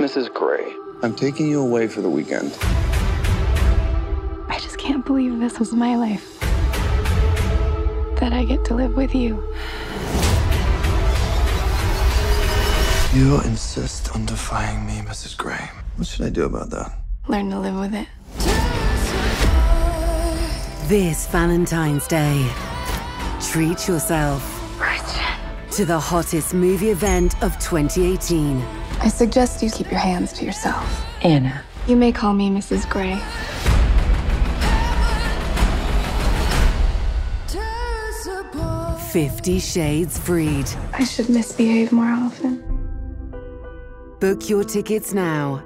Mrs. Grey, I'm taking you away for the weekend. I just can't believe this was my life. That I get to live with you. You insist on defying me, Mrs. Grey. What should I do about that? Learn to live with it. This Valentine's Day, treat yourself Christian. to the hottest movie event of 2018. I suggest you keep your hands to yourself. Ana. You may call me Mrs. Grey. Fifty Shades Freed. I should misbehave more often. Book your tickets now